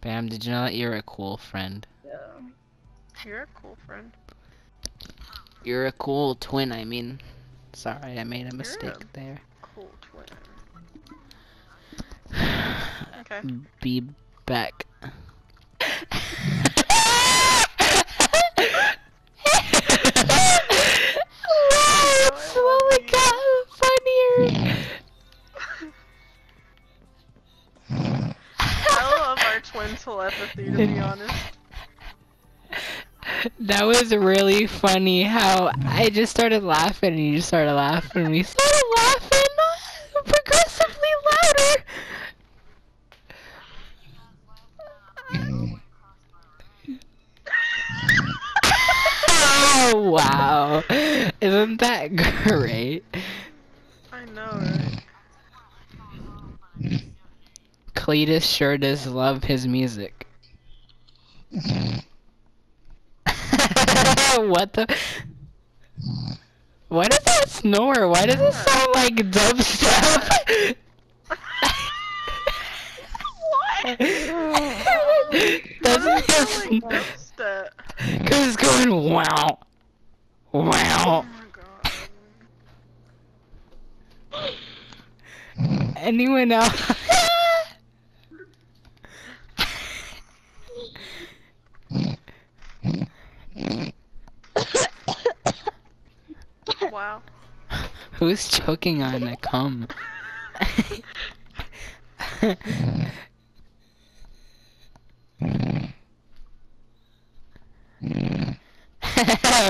Bam, did you know that you're a cool friend? Yeah. You're a cool friend. You're a cool twin, I mean. Sorry, I made a mistake a- there. Cool twin. Okay. Be back. telepathy, to be honest. That was really funny how I just started laughing and you just started laughing and we started Cleetus sure does love his music. what the? Why does that snore? Why does it sound like dubstep? what? Doesn't it sn- like dubstep? Cause it's going wow, Oh wow. my. Anyone else? Wow. Who's choking on a cum?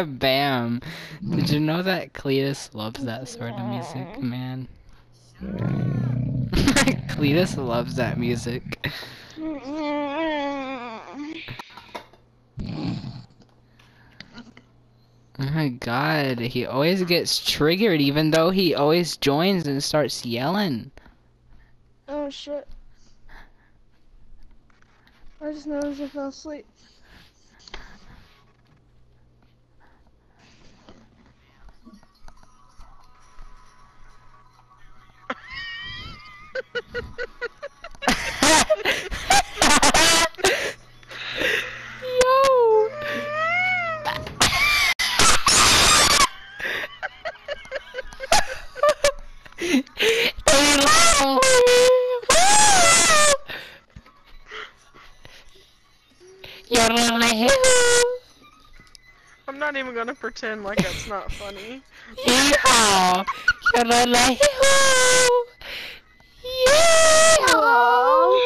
Bam. Did you know that Cleetus loves that sort of music, man? Cleetus loves that music. Oh my god, he always gets triggered even though he always joins and starts yelling. Oh shit. I just noticed I fell asleep. I'm gonna pretend like that's not funny. Yeehaw! Yeehaw!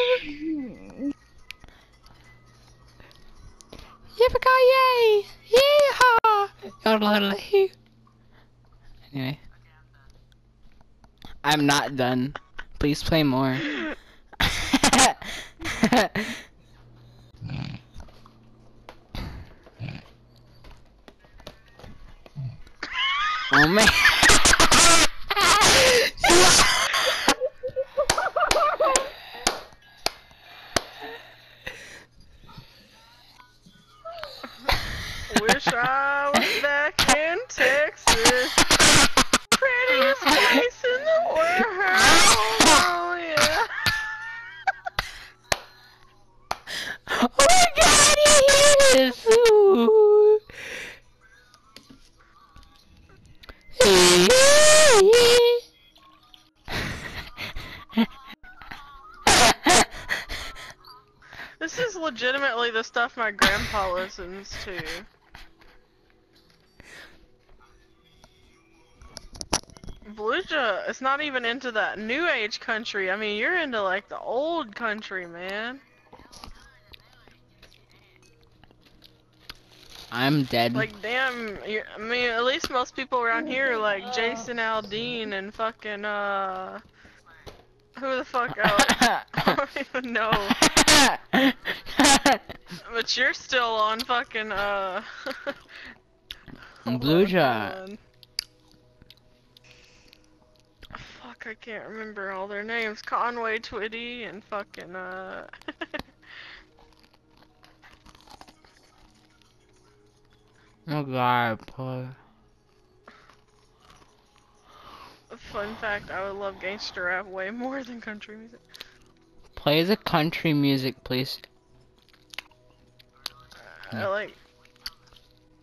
Yippee-ki-yay! Yeehaw! Anyway. I'm not done. Please play more. man. The stuff my grandpa listens to. Bluja is not even into that new age country. I mean, you're into like the old country, man. I'm dead. Like, damn, I mean, at least most people around here are like Jason Aldean and fucking, uh. Who the fuck? I don't even know. But you're still on fucking, uh. Blue on, Jaw. hold on. Fuck, I can't remember all their names. Conway Twitty and fucking, uh. oh god, boy. Fun fact, I would love gangster rap way more than country music. Play the country music, please. I like.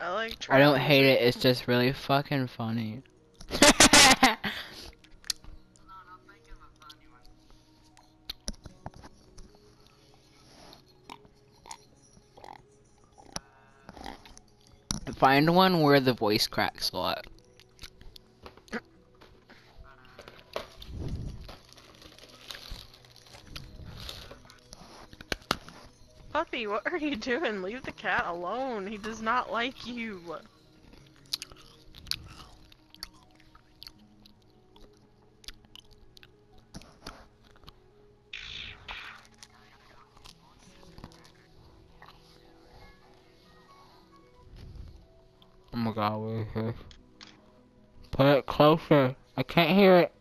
I like. I don't hate it, it's just really fucking funny. Find one where the voice cracks a lot. Puppy, what are you doing? Leave the cat alone. He does not like you. Oh my god, where is this? Put it closer. I can't hear it.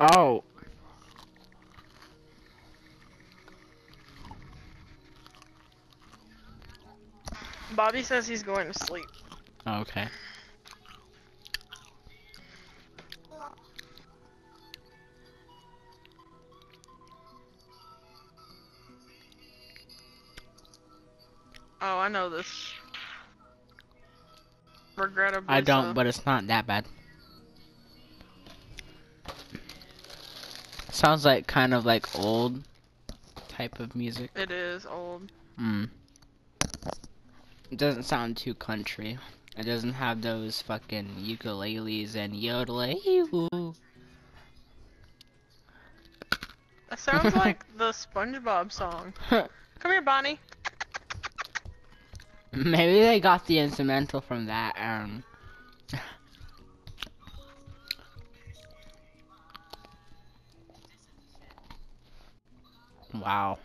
Oh. Bobby says he's going to sleep. Okay. Oh, I know this. Regrettably I don't, so. but it's not that bad. Sounds like kind of like old type of music. It is old. Hmm. It doesn't sound too country. It doesn't have those fucking ukuleles and yodeling. That sounds like the SpongeBob song. Come here, Bonnie. Maybe they got the instrumental from that. Um. wow.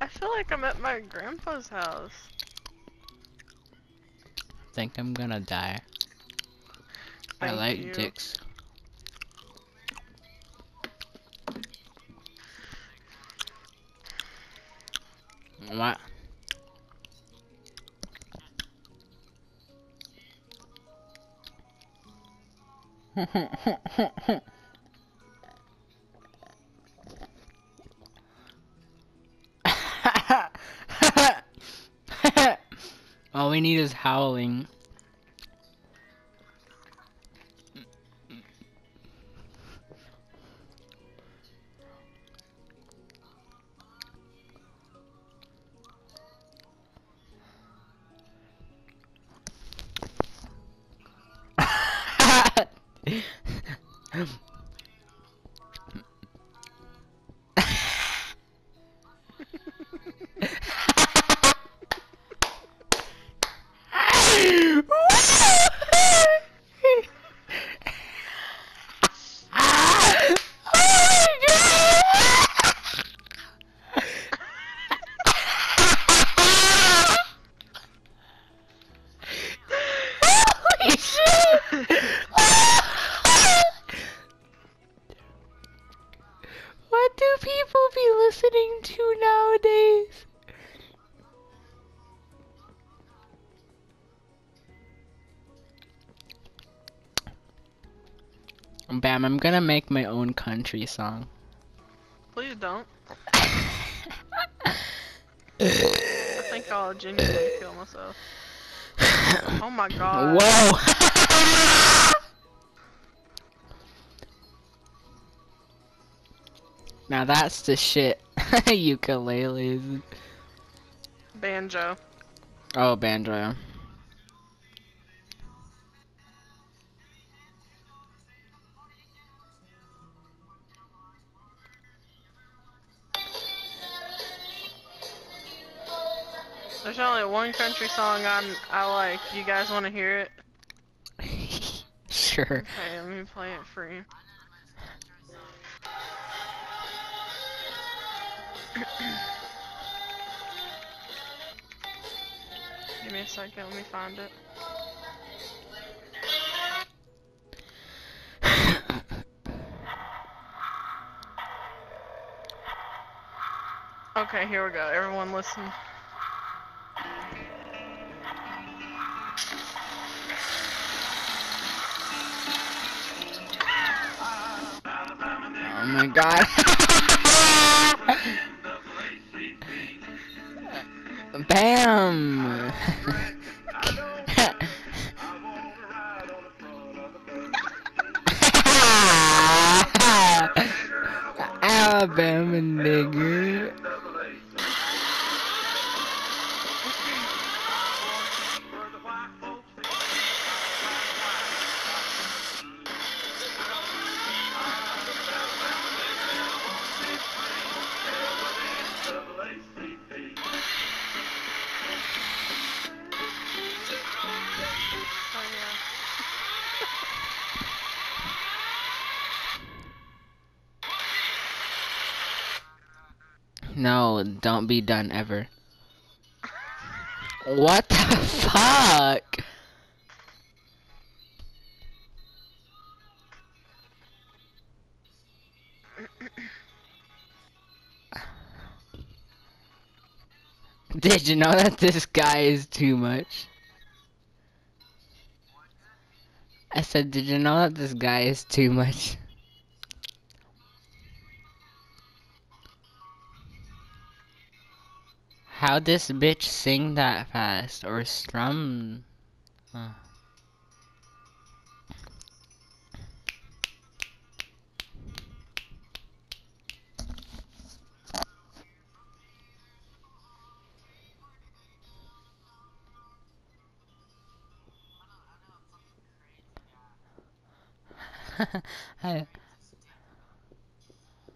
I feel like I'm at my grandpa's house. think I'm gonna die. I like you. dicks. What? All we need is howling. Country song. Please don't. I think I'll genuinely kill myself. Oh my god. Whoa! now that's the shit. Ukuleles. Banjo. Oh, banjo. There's only one country song i I like. You guys want to hear it? sure. Okay, let me play it for you. Give me a second, let me find it. okay, here we go. Everyone listen. Oh my god. Bam! Alabama nigger. No, don't be done ever. What the fuck? Did you know that this guy is too much? I said, did you know that this guy is too much? How this bitch sing that fast or strum? Huh.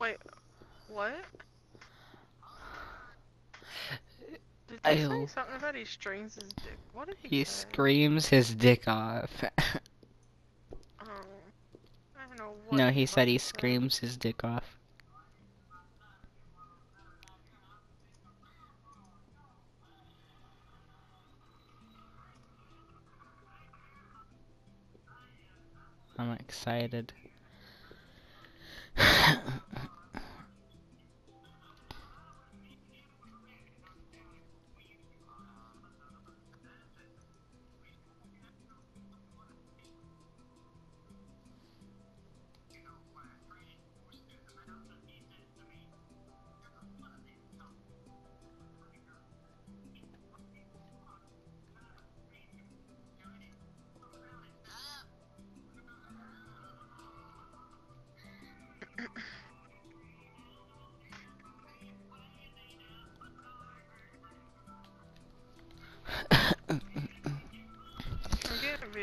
Wait, what? Did they say something about he strings his dick? What did he, he say? screams his dick off. Oh, I don't know what no, he said he screams his dick off. I'm excited.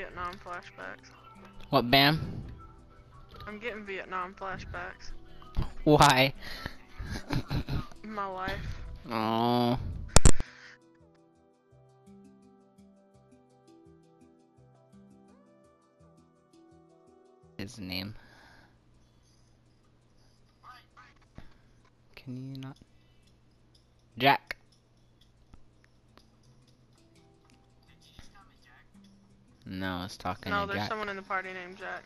Vietnam flashbacks. what, Bam? I'm getting Vietnam flashbacks. Why? My life. Oh. His name. Can you not? Jack. Was talking no, to there's someone in the party named Jack.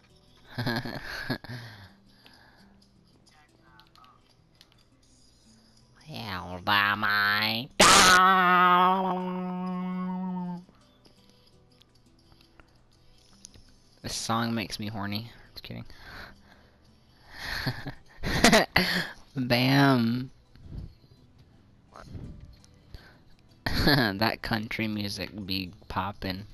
Hell by my This song makes me horny. Just kidding. Bam. That country music be poppin'.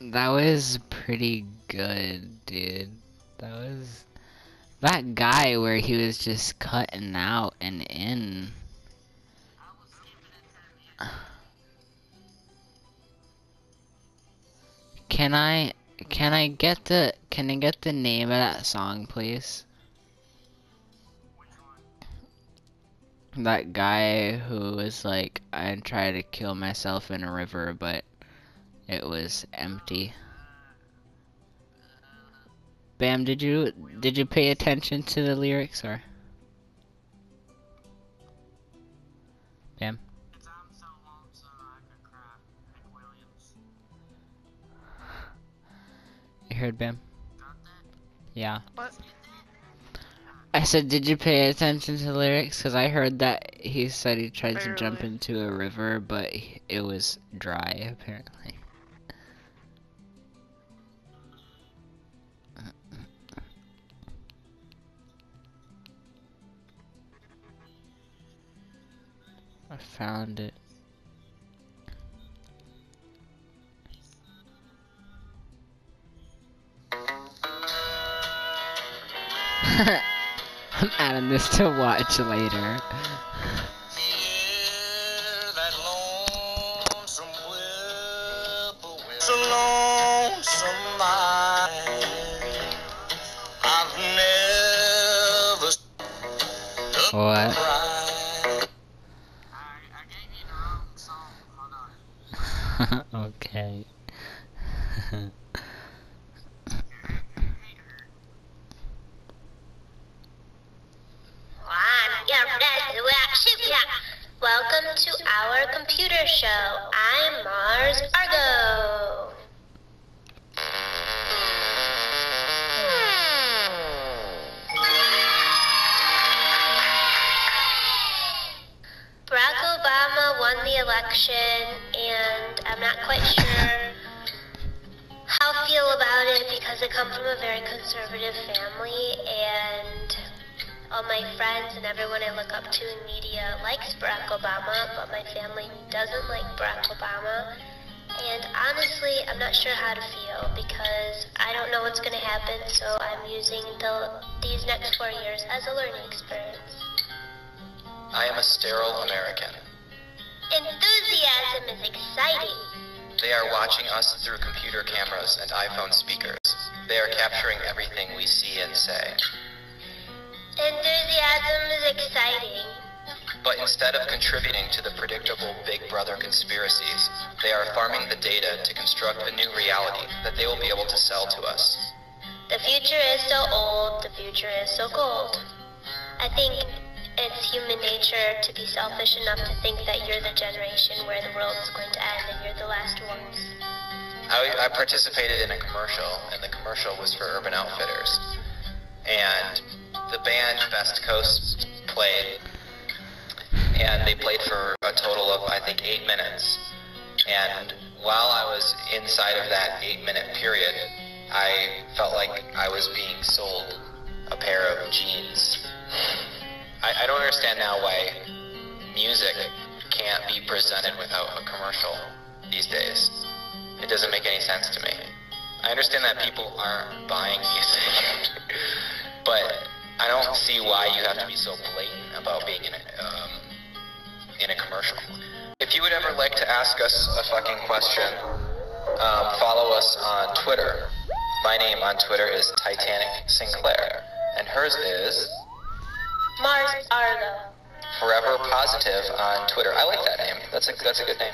That was pretty good, dude. That was that guy where he was just cutting out and in. Can I can I get the can I get the name of that song, please? That guy who was like, I tried to kill myself in a river, but it was empty. Bam, did you did you pay attention to the lyrics or? Bam. You heard Bam? Yeah. What? I said, did you pay attention to the lyrics? Because I heard that he said he tried to jump into a river, but it was dry, apparently. Found it. I'm adding this to watch later. that lonesome whippoorwill. So lonesome night. I've never What? cried. okay. because I come from a very conservative family, and all my friends and everyone I look up to in media likes Barack Obama, but my family doesn't like Barack Obama. And honestly, I'm not sure how to feel because I don't know what's going to happen, so I'm using the, these next four years as a learning experience. I am a sterile American. Enthusiasm is exciting. They are watching us through computer cameras and iPhone speakers. They are capturing everything we see and say. Enthusiasm is exciting. But instead of contributing to the predictable Big Brother conspiracies, they are farming the data to construct a new reality that they will be able to sell to us. The future is so old, the future is so cold. I think it's human nature to be selfish enough to think that you're the generation where the world is going to end and you're the last ones. I, I participated in a commercial, and the commercial was for Urban Outfitters. And the band Best Coast played, and they played for a total of, I think, eight minutes. And while I was inside of that eight minute period, I felt like I was being sold a pair of jeans. I, I don't understand now why music can't be presented without a commercial these days. It doesn't make any sense to me. I understand that people aren't buying music, but I don't see why you have to be so blatant about being in a, um, in a commercial. If you would ever like to ask us a fucking question, um, follow us on Twitter. My name on Twitter is Titanic Sinclair, and hers is Mars Argo. Forever Positive on Twitter. I like that name. That's a that's a good name.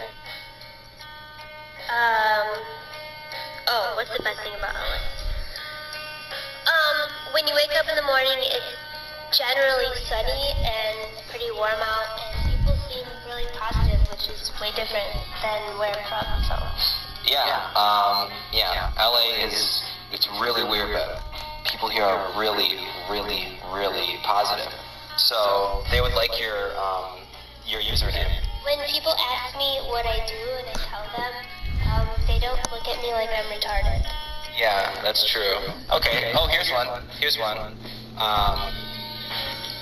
Um. Oh, what's the best thing about Owen? Um, when you wake up in the morning, it's generally sunny and pretty warm out, and people seem really positive, which is way different than where I'm from. So. Yeah, um, yeah. LA is, it's really weird, but people here are really, really, really positive. So they would like your, um, your username. When people ask me what I do and I tell them, they don't look at me like I'm retarded. Yeah, that's true. Okay, oh, here's one. Here's one. Um,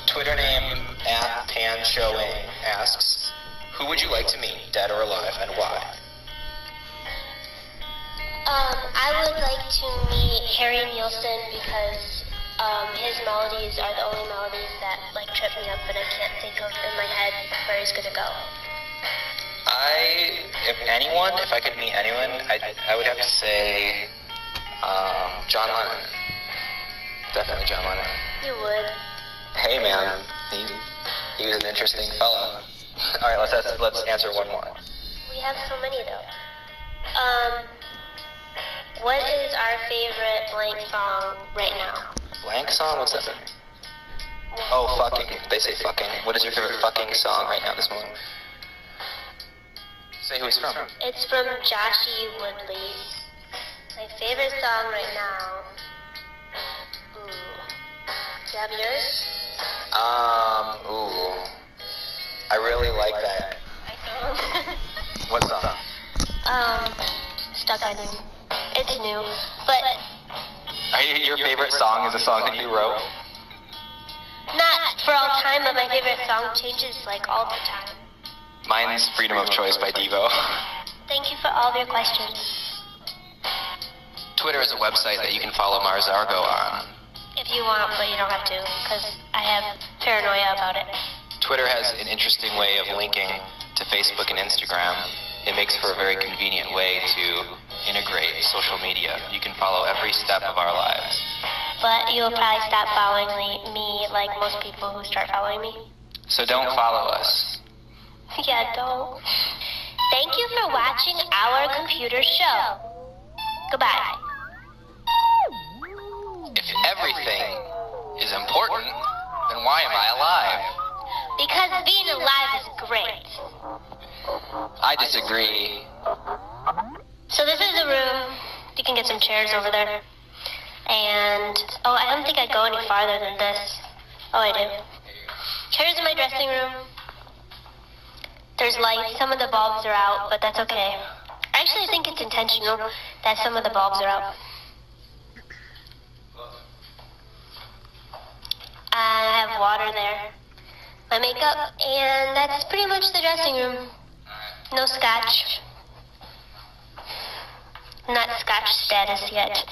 Twitter name at Tan Showing asks, who would you like to meet, dead or alive, and why? Um, I would like to meet Harry Nilsson because um, his melodies are the only melodies that like trip me up, and I can't think of in my head where he's gonna go. I, if anyone, if I could meet anyone, I, I would have to say um, John Lennon. Definitely John Lennon. You would. Hey man, he, he was an interesting fellow. All right, let's ask, let's answer one more. We have so many though. Um, what is our favorite blank song right now? Blank song? What's that? Oh, fucking. They say fucking. What is your favorite fucking song right now this morning? Say who it's from. It's from Joshy Woodley. My favorite song right now. Ooh. you have yours? Um, ooh. I really like that. I. What song? um, stuck on you. It's new, but Are you, your favorite song is a song that you wrote? not for all time. But my favorite song changes like all the time. Mine's Freedom of Choice by Devo. Thank you for all of your questions. Twitter is a website that you can follow Mars Argo on. If you want, but you don't have to, because I have paranoia about it. Twitter has an interesting way of linking to Facebook and Instagram. It makes for a very convenient way to integrate social media. You can follow every step of our lives. But you'll probably stop following me, me like most people who start following me. So don't follow us. Yeah, don't. Thank you for watching our computer show. Goodbye. If everything is important, then why am I alive? Because being alive is great. I disagree. So this is a room. You can get some chairs over there. And oh, I don't think I go any farther than this. Oh, I do. Here's my dressing room. There's lights. Some of the bulbs are out, but that's okay. I Actually, think it's intentional that some of the bulbs are out. I have water there. My makeup, and that's pretty much the dressing room. No scotch. Not scotch status yet.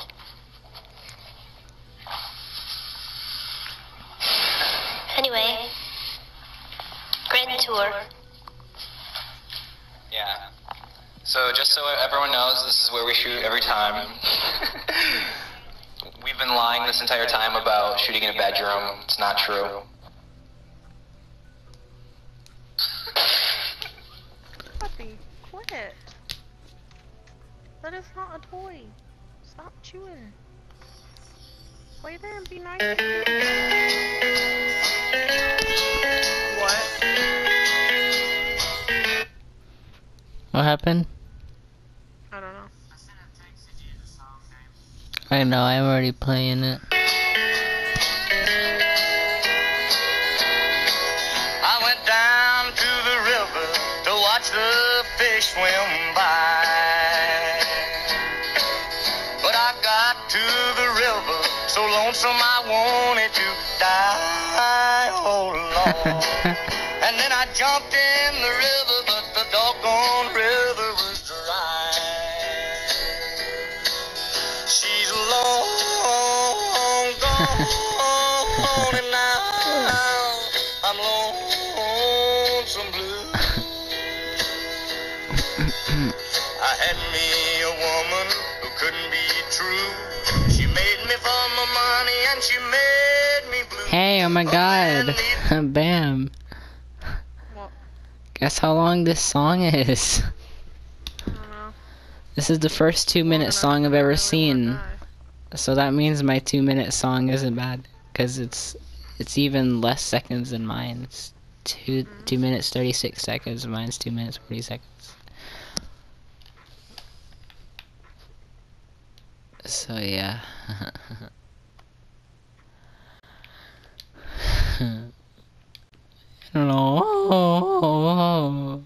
Anyway, grand tour. Yeah. So just so everyone knows, this is where we shoot every time. We've been lying this entire time about shooting in a bedroom. It's not true. Puppy, quit. That is not a toy. Stop chewing. Lay there and be nice. What happened? I don't know. I know, I'm already playing it. I went down to the river to watch the fish swim by. But I got to the river so lonesome I wanted to die. Oh Lord. and then I jumped in my god. Bam. Guess how long this song is? This is the first two minute song I've ever seen. So that means my two minute song isn't bad. Cause it's it's even less seconds than mine. It's two two minutes thirty six seconds, mine's two minutes forty seconds. So yeah. I don't know.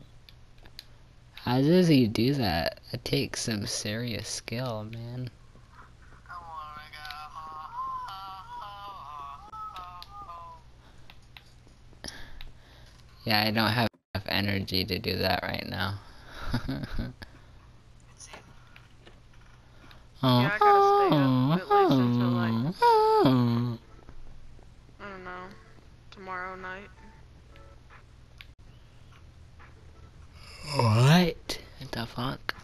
How does he do that? It takes some serious skill, man. Yeah, I don't have enough energy to do that right now. oh, Yeah, I gotta stay up at least until, like- oh. I don't know. Tomorrow night. What the fuck?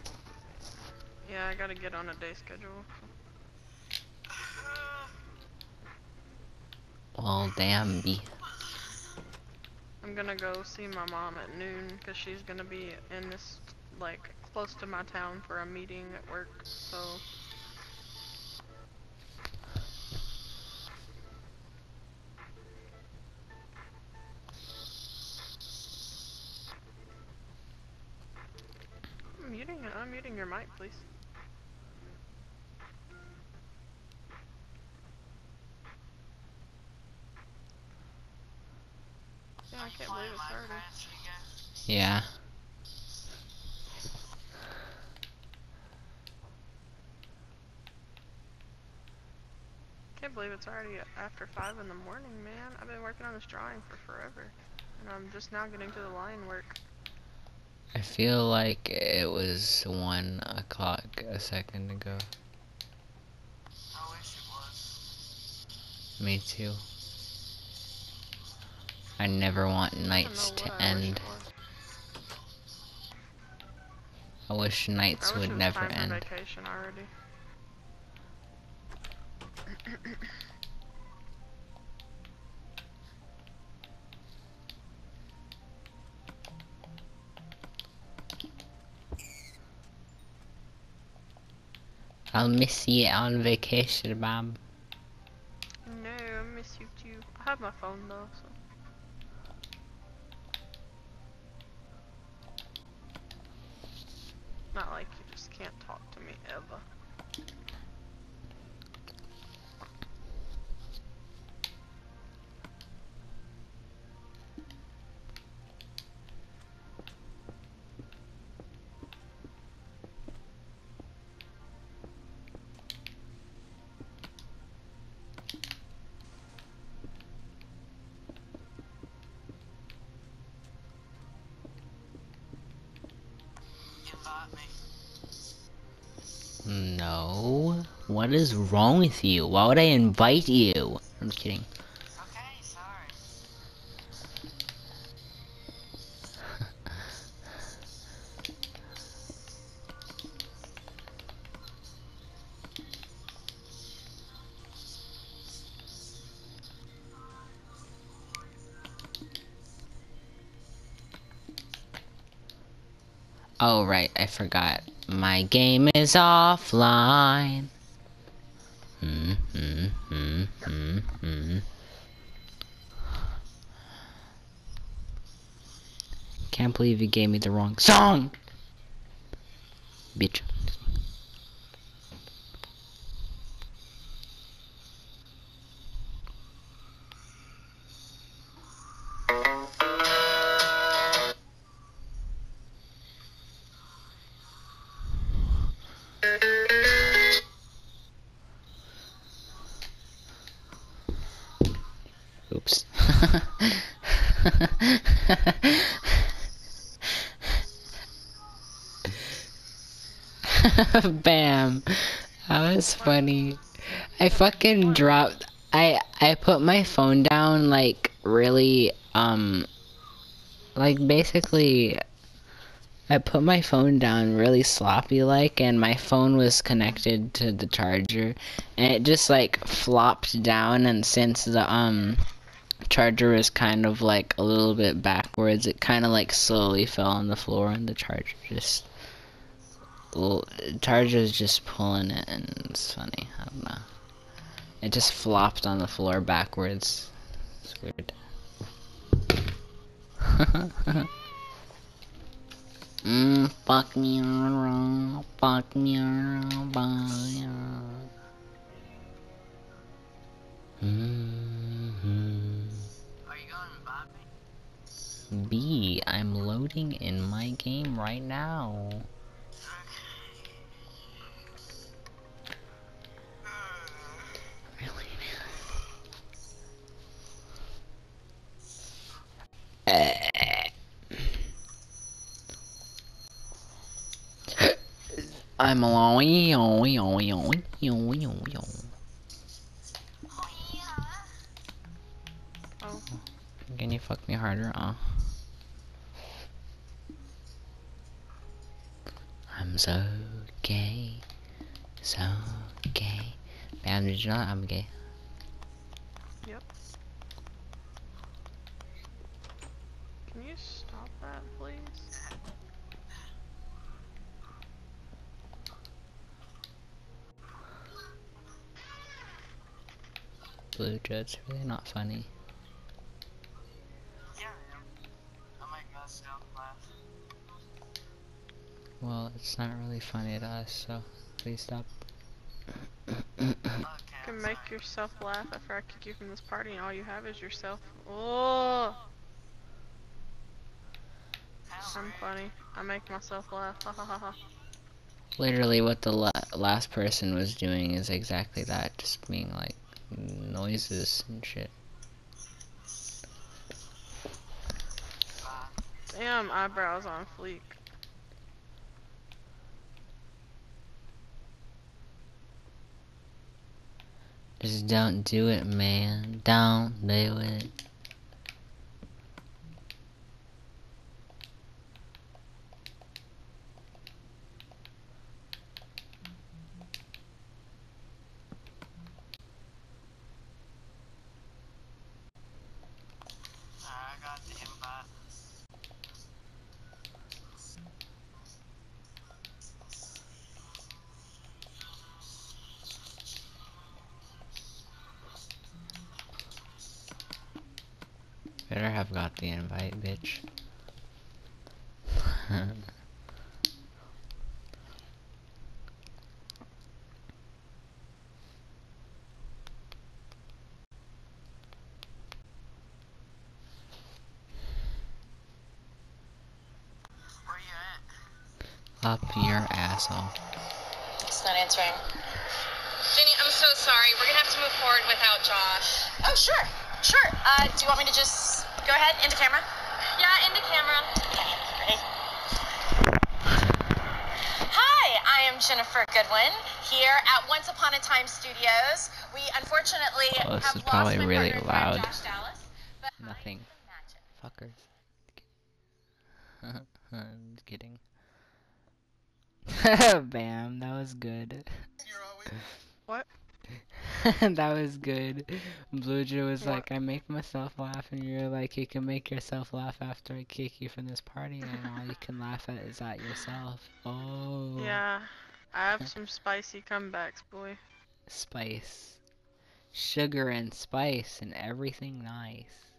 Yeah, I gotta get on a day schedule. Well, damn, me. I'm gonna go see my mom at noon because she's gonna be in this like close to my town for a meeting at work. So I'm muting. I'm muting your mic, please. I can't believe it's already. Yeah. Can't believe it's already after five in the morning, man. I've been working on this drawing for forever, and I'm just now getting to the line work. I feel like it was one o'clock a second ago. I wish it was. Me too. I never want nights to what I wish end. I wish nights would never end. I'll miss you on vacation, Bob. No, I miss you too. I have my phone though, so. Not like you just can't talk to me ever. What is wrong with you? Why would I invite you? I'm just kidding. Okay, sorry. Oh, right, I forgot. My game is offline. Hmm, hmm, hmm, hmm, hmm. Can't believe you gave me the wrong song! Bam. That was funny. I fucking dropped I I put my phone down like really um like basically I put my phone down really sloppy like and my phone was connected to the charger and it just like flopped down and since the um charger was kind of like a little bit backwards it kind of like slowly fell on the floor and the charger just charger's just pulling it and it's funny I don't know it just flopped on the floor backwards it's weird Mm, fuck me around, fuck me around, to invite me? B, I'm loading in my game right now. I'm alone. Oh, Can you fuck me harder? Uh. I'm so gay. So gay. Man, did you know I'm gay? yep. Can you stop that, please? Blue Jet's really not funny. Yeah, I am. I make myself laugh. Well, it's not really funny to us, so please stop. Okay, You can make yourself laugh after I kick you from this party and all you have is yourself. Oh! I'm funny. I make myself laugh. Ha ha ha ha. Literally, what the la last person was doing is exactly that, just being like noises and shit. Damn, eyebrows on fleek. Just don't do it, man. Don't do it. I got the invite. Better have got the invite, bitch. Where you at? Up your asshole. It's not answering. Jenny, I'm so sorry. We're gonna have to move forward without Josh. Oh, sure. Sure. Uh, do you want me to just go ahead into camera? Yeah, into camera. Okay, ready? Hi, I am Ginnifer Goodwin here at Once Upon a Time Studios. We unfortunately Oh, this have is lost probably my really partner in crime, loud. Josh Dallas, but I Nothing. can match it. Fuckers. I'm just kidding. Bam, that was good. You're always. What? that was good. Blue Joe was like, I make myself laugh, and you're like, you can make yourself laugh after I kick you from this party, and all you can laugh at is at yourself. Oh. Yeah. I have some spicy comebacks, boy. Spice. Sugar and spice and everything nice.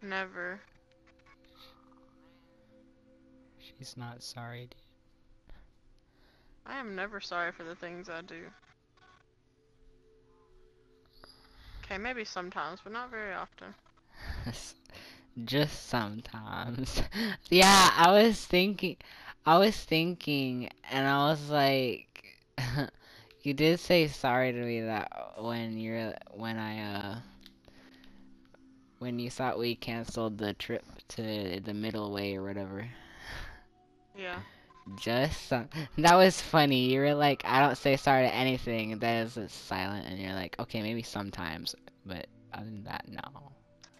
Never. She's not sorry, dude. I am never sorry for the things I do. Okay, maybe sometimes, but not very often. Just sometimes. yeah, I was thinking, I was thinking, and I was like, you did say sorry to me that when you're, when I, uh, when you thought we canceled the trip to the middle way or whatever. Yeah. Just some, that was funny. You were like, I don't say sorry to anything, that is silent, and you're like, okay, maybe sometimes, but other than that, no.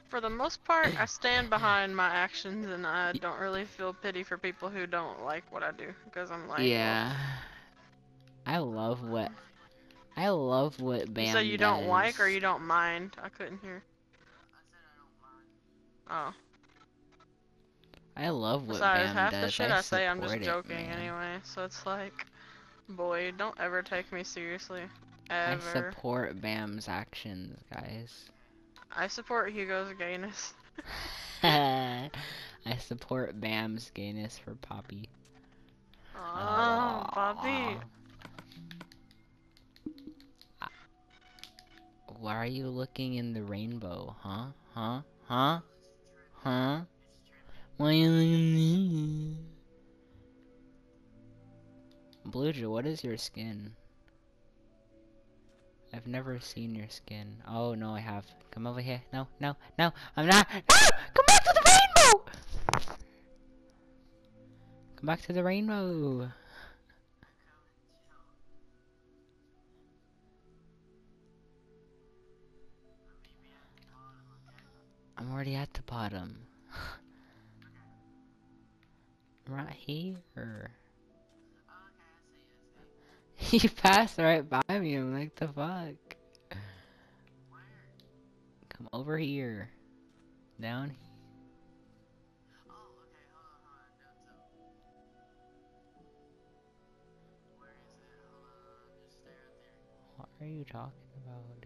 For the most part, I stand behind my actions and I don't really feel pity for people who don't like what I do because I'm like, well, yeah. I love what I love what Bam so you don't like or you don't mind? I couldn't hear. Oh, I love what besides Bam half does. the shit I, I, say, I'm just support it, joking anyway. So it's like, boy, don't ever take me seriously, Ever. I support Bam's actions, guys. I support Hugo's gayness. I support Bam's gayness for Poppy. Oh, Bobby. Aw. Why are you looking in the rainbow, huh? Huh? Huh? Huh? Why are you looking Blue Joe, what is your skin? I've never seen your skin. Oh no, I have. Come over here. No, no, no, I'm not. No! Come back to the rainbow! Come back to the rainbow. I'm already at the bottom. right here. he passed right by me. I'm like, the fuck? Come over here. Down. What are you talking about,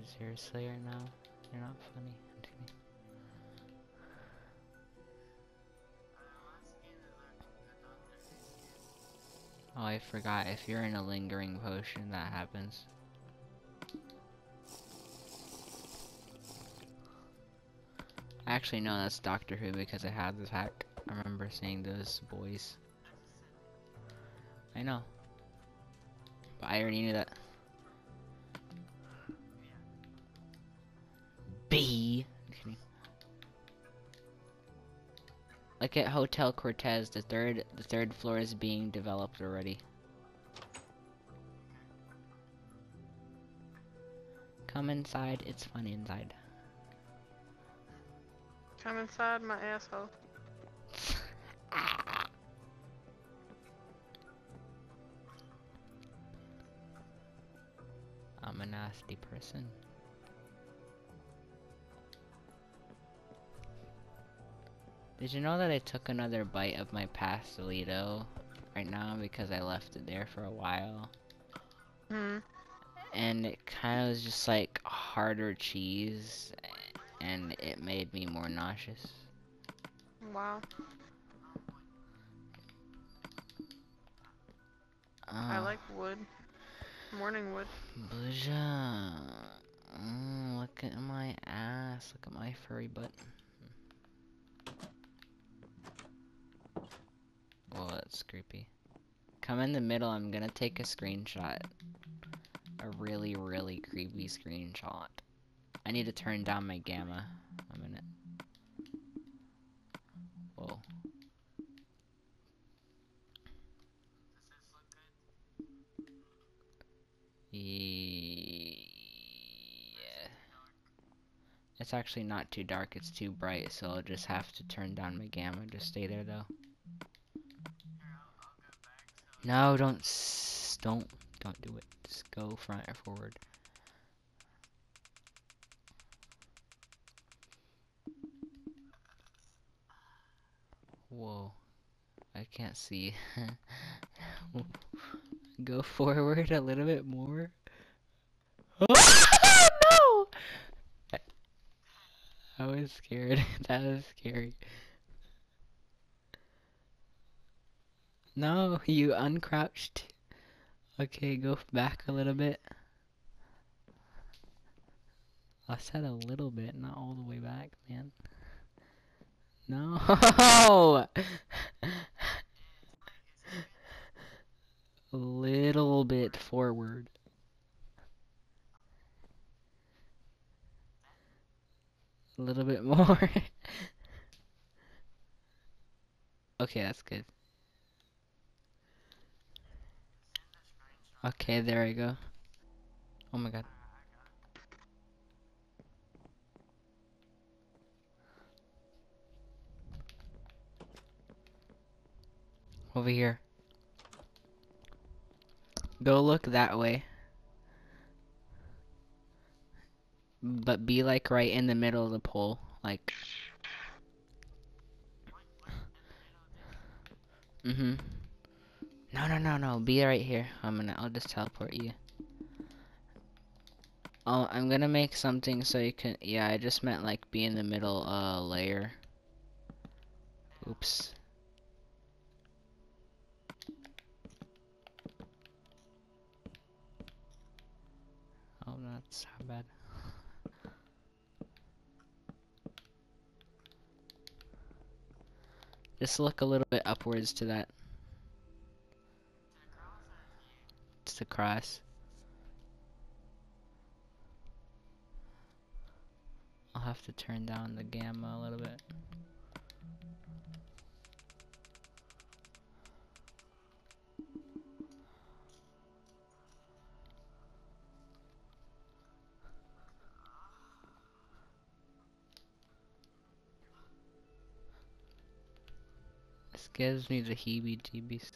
Dude, seriously right now? You're not funny. Oh, I forgot. If you're in a lingering potion, that happens. I actually, no, that's Doctor Who because I had this hack. I remember seeing those boys. I know. But I already knew that. At Hotel Cortez, the third the third floor is being developed already. Come inside, it's fun inside. Come inside my asshole. I'm a nasty person. Did you know that I took another bite of my pastelito right now because I left it there for a while? Hmm. And it kind of was just like harder cheese and it made me more nauseous. Wow. Uh, I like wood. Morning wood. Booja. Mm, look at my ass. Look at my furry butt. That's creepy. Come in the middle. I'm gonna take a screenshot. A really, really creepy screenshot. I need to turn down my gamma. A minute. Whoa. Yeah. It's actually not too dark, it's too bright, so I'll just have to turn down my gamma. Just stay there though. No, don't don't don't do it. Just go front or forward. Whoa. I can't see. Go forward a little bit more. no! I was scared. that was scary. No, you uncrouched. Okay, go back a little bit. I said a little bit, not all the way back, man. No! a little bit forward. A little bit more. okay, that's good. Okay, there we go. Oh my god. Over here. Go look that way. But be like right in the middle of the pole. Like. Mm-hmm. No, no, no, no. Be right here. I'm gonna, I'll just teleport you. Oh, I'm gonna make something so you can, yeah, I just meant like be in the middle, uh, layer. Oops. Oh, that's how bad. Just look a little bit upwards to that. It's the cross. I'll have to turn down the gamma a little bit. This gives me the heebie-jeebies.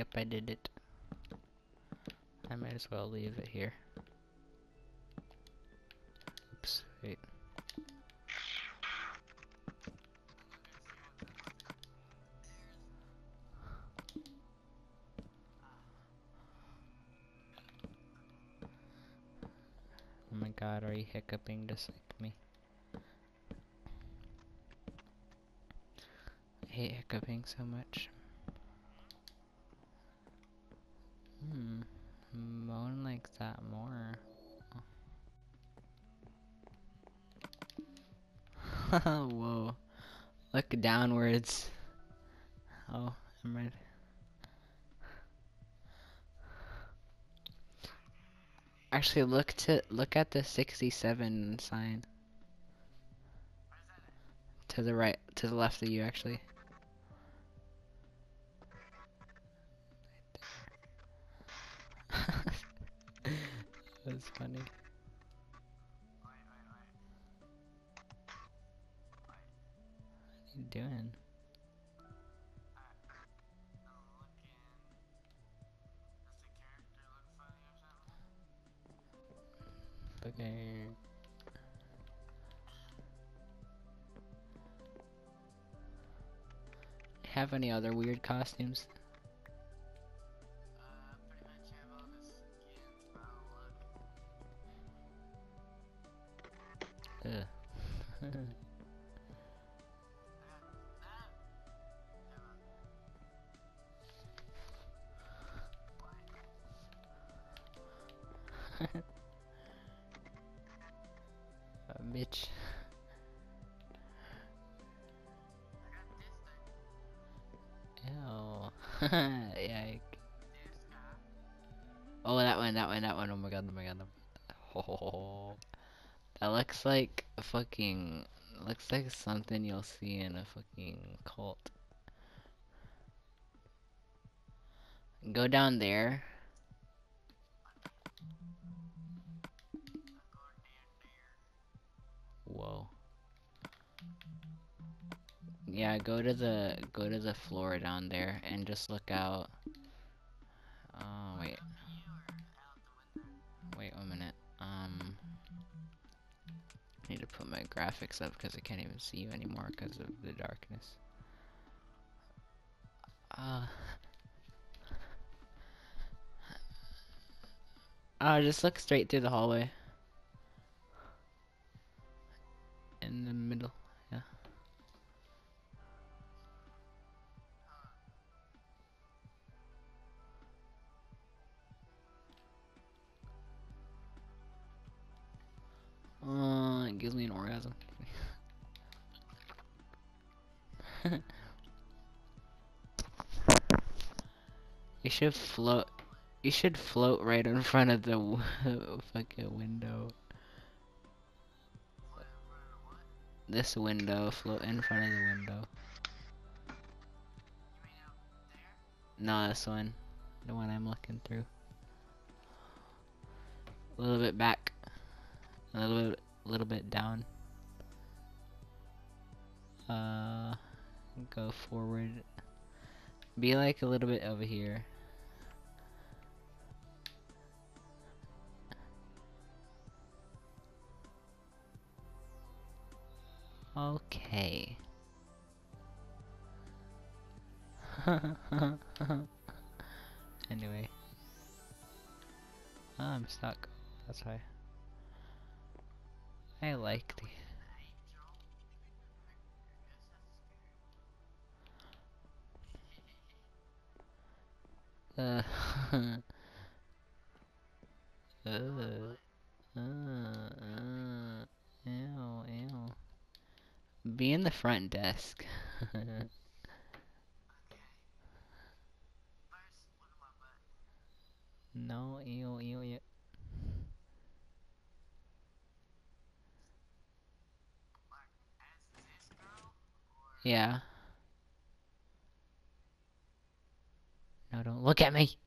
Yep, I did it. I might as well leave it here. Oops, wait. Oh my god, are you hiccuping just like me? I hate hiccuping so much. Hmm. Moan like that more. Whoa. Look downwards. Oh, I'm right. Actually, look to look at the 67 sign. To the right, to the left of you, actually. That's funny. What are you doing? Okay. Have any other weird costumes? bitch. Ew. yeah. Oh, that one, that one, that one. Oh my god, oh my god. Oh, that looks like a fucking. Looks like something you'll see in a fucking cult. Go down there. Whoa. Yeah, go to the go to the floor down there and just look out. Graphics up because I can't even see you anymore because of the darkness. Uh Oh, just look straight through the hallway. Should float. You should float right in front of the fucking window. This window, float in front of the window. No, this one. The one I'm looking through. A little bit back. A little bit, a little bit down. Uh, go forward. Be like a little bit over here. Okay. anyway. Oh, I'm stuck. That's why. I like the. Uh, uh, uh, ew, ew. Be in the front desk. no, ew, ew, ew. Yeah. No, don't look at me.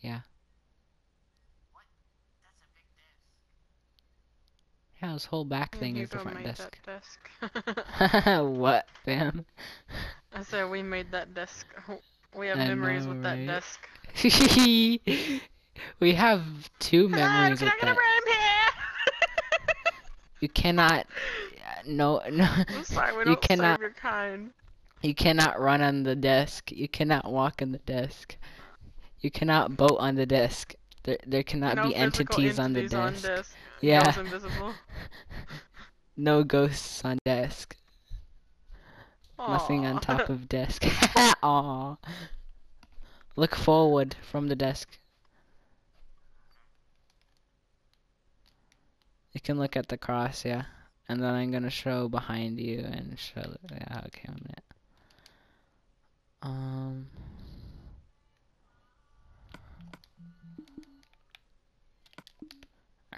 Yeah. Yeah, this whole back thing is the front desk. desk. what, fam? I said we made that desk. We have I memories know, with that right? desk. we have two memories with I get a that. You cannot. Uh, no, no. I'm sorry, we You don't cannot- serve your kind. You cannot run on the desk. You cannot walk on the desk. You cannot boat on the desk. There, there cannot no be physical entities on the entities on desk. desk. Yeah. No ghosts on desk. Nothing on top of desk. Aw. Look forward from the desk. You can look at the cross, yeah. And then I'm gonna show behind you and show. Yeah, okay, one minute. Um.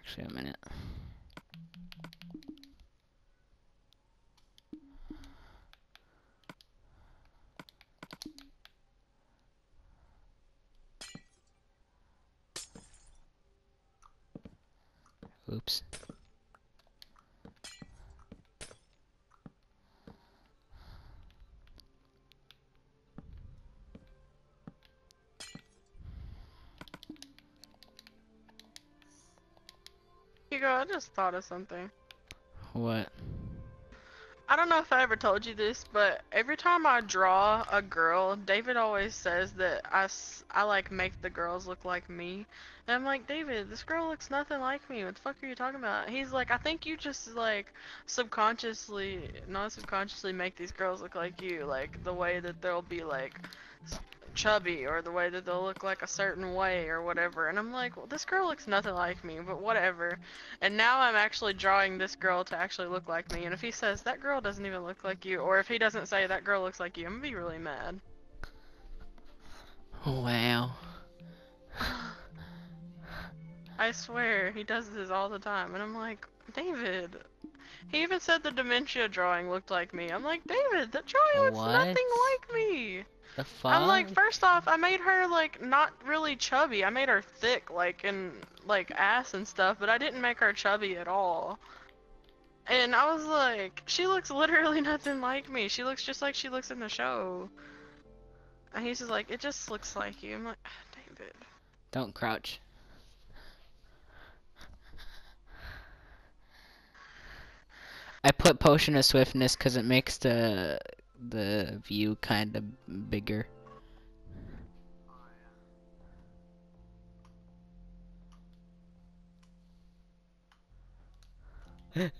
Actually, a minute. Oops. Hugo, I just thought of something. What? I don't know if I ever told you this, but every time I draw a girl, David always says that I, I like make the girls look like me. And I'm like, David, this girl looks nothing like me. What the fuck are you talking about? He's like, I think you just like subconsciously, not subconsciously make these girls look like you. Like the way that they'll be like chubby or the way that they'll look like a certain way or whatever. And I'm like, well, this girl looks nothing like me, but whatever. And now I'm actually drawing this girl to actually look like me. And if he says that girl doesn't even look like you, or if he doesn't say that girl looks like you, I'm gonna be really mad. Wow. I swear, he does this all the time. And I'm like, David. He even said the dementia drawing looked like me. I'm like, David, that drawing looks nothing like me. The fuck? I'm like, first off, I made her like not really chubby. I made her thick, like in like ass and stuff, but I didn't make her chubby at all. And I was like, she looks literally nothing like me. She looks just like she looks in the show. And he's just like, it just looks like you. I'm like, "Ah, David. Don't crouch. I put potion of swiftness because it makes the the view kind of bigger. okay.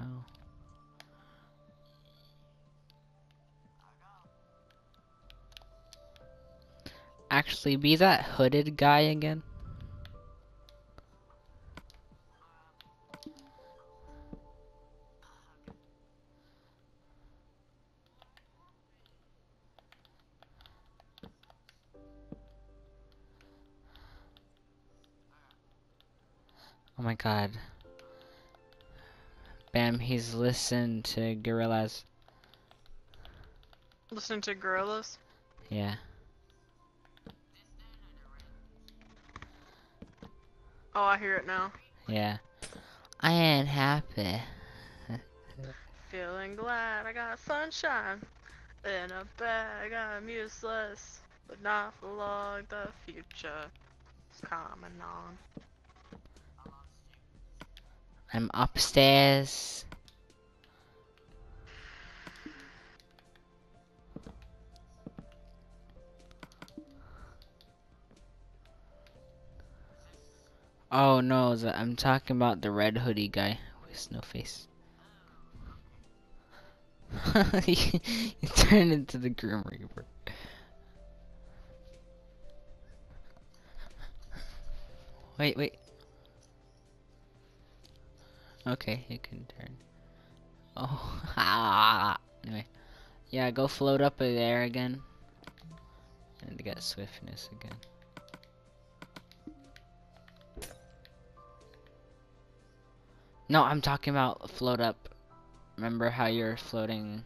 Oh. Actually, be that hooded guy again. God. Bam, he's listened to Gorillaz. Listening to Gorillaz. Yeah. Oh, I hear it now. Yeah. I ain't happy. Feeling glad I got sunshine in a bag. I'm useless, but not for long. The future is coming on. I'm upstairs. Oh no, I'm talking about the red hoodie guy with no face. you, you turn into the Grim Reaper. Wait, wait. Okay, it can turn. Oh. Anyway, yeah, go float up there again. And get swiftness again. No, I'm talking about float up. Remember how you're floating?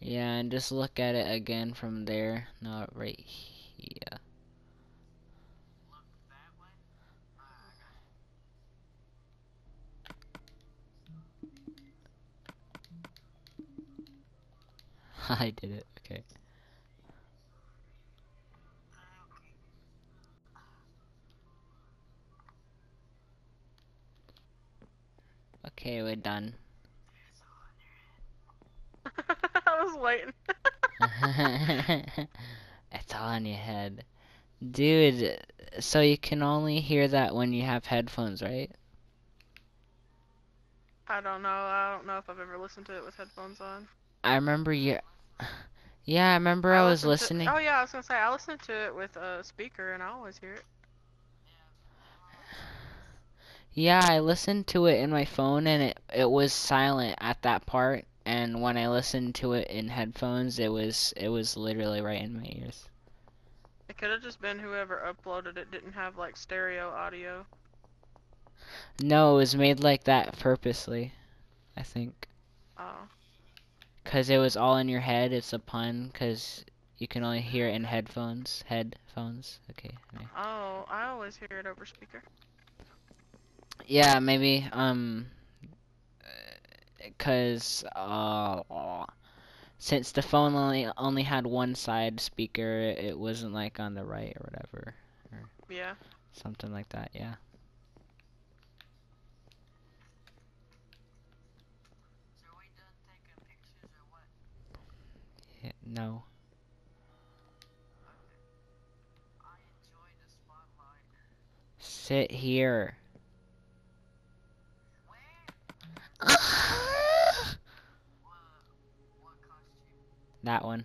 Yeah, and just look at it again from there. Not right here. I did it. Okay. Okay, we're done. I was waiting. it's all in your head. Dude, so you can only hear that when you have headphones, right? I don't know. I don't know if I've ever listened to it with headphones on. I remember you. Yeah, I remember I, was listened to- listening. oh yeah, I was gonna say I listened to it with a speaker, and I always hear it. Yeah, I listened to it in my phone and it it was silent at that part and when I listened to it in headphones it was it was literally right in my ears. It could have just been whoever uploaded it didn't have like stereo audio. No, it was made like that purposely. I think Oh. Cuz it was all in your head. It's a pun cuz you can only hear it in headphones. Headphones. Okay. Oh, I always hear it over speaker. Yeah, maybe um cuz uh since the phone only only had one side speaker, it wasn't like on the right or whatever. Yeah. Something like that, yeah. Yeah, no. Sit here. that one.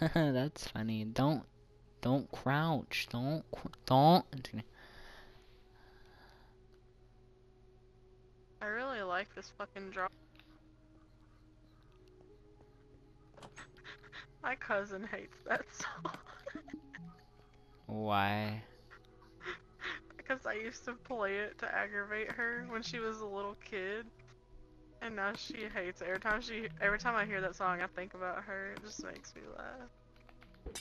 That's funny. Don't, don't crouch. Don't, don't. I really like this fucking drop. My cousin hates that song. Why? because I used to play it to aggravate her when she was a little kid. And now she hates it. Every time she every time I hear that song I think about her. It just makes me laugh.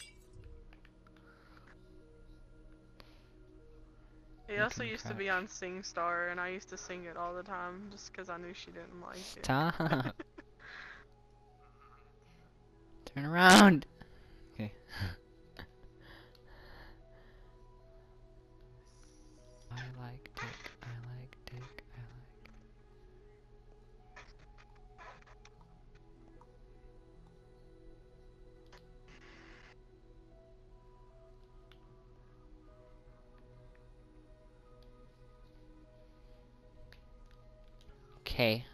He also used to be on SingStar and I used to sing it all the time just because I knew she didn't like it. Stop. Turn around. Okay. I like dick. I like dick. I like. Okay.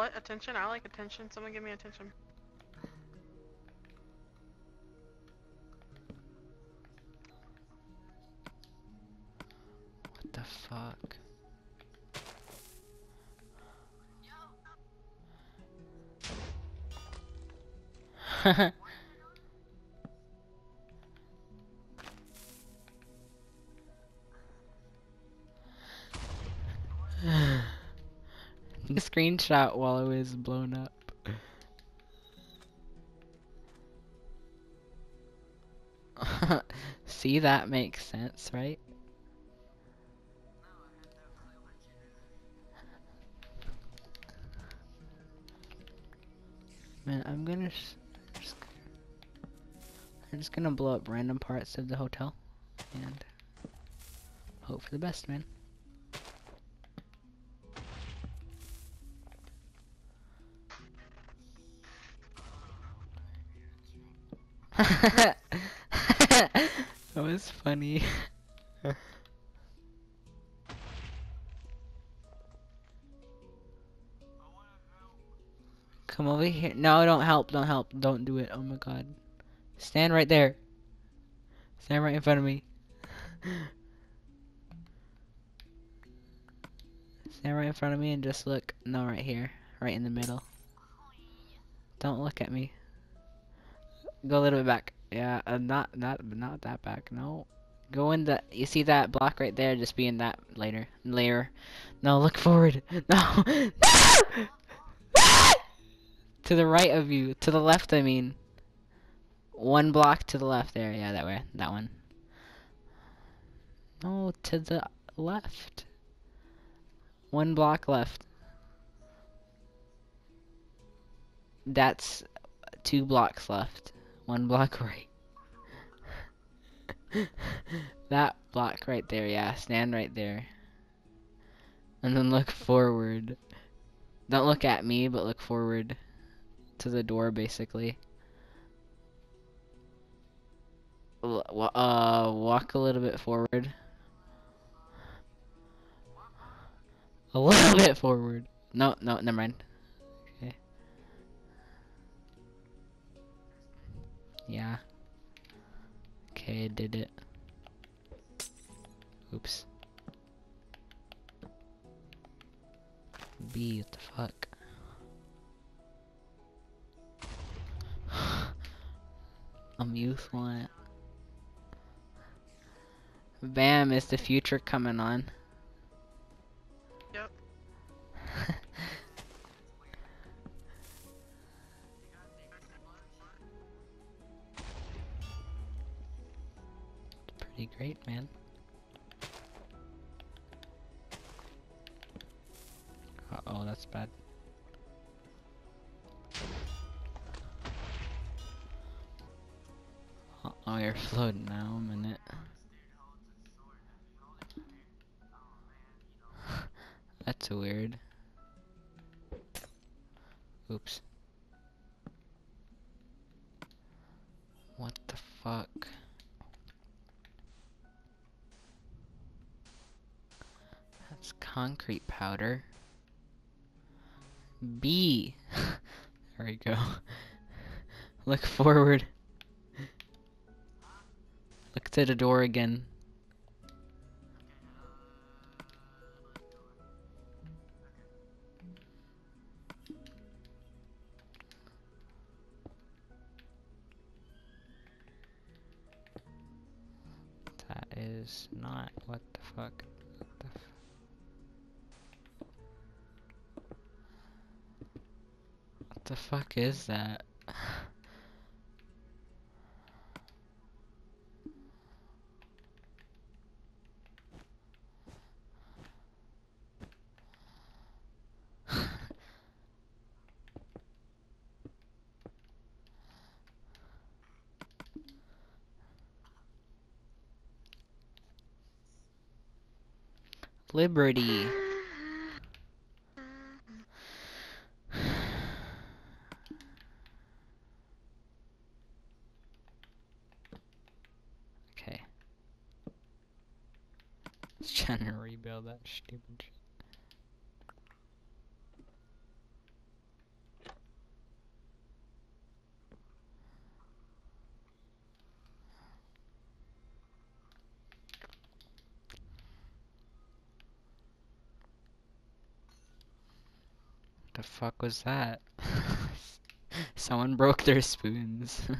What? Attention? I like attention. Someone give me attention. What the fuck? screenshot while it was blown up. See, that makes sense, right? Man, I'm gonna just, I'm just gonna blow up random parts of the hotel and hope for the best, man. Was funny. Come over here. No, don't help. Don't help. Don't do it. Oh my god. Stand right there. Stand right in front of me. Stand right in front of me and just look. No, right here. Right in the middle. Don't look at me. Go a little bit back. Yeah, uh, not not not that back. No. Go in the. You see that block right there? Just be in that later. Later. No, look forward. No. to the right of you. To the left, I mean. One block to the left there. Yeah, that way. That one. No, to the left. One block left. That's two blocks left. One block right. that block right there, yeah. Stand right there. And then look forward. Don't look at me, but look forward to the door, basically. Uh, walk a little bit forward. A little bit forward. No, no, never mind. Yeah. Okay, did it. Oops. B, what the fuck? I'm youth one. Bam, is the future coming on? Pretty great, man. Uh oh, that's bad. Uh oh, you're floating now, a minute. That's weird. Oops. What the fuck? Concrete powder. B. there we go. Look forward. Look to the door again. Is that? Liberty. Okay. Just trying to rebuild that stupid shit. The fuck was that? Someone broke their spoons.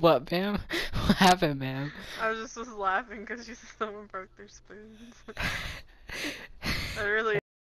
what, Pam? What happened, ma'am? I was just was laughing because you said someone broke their spoons. I really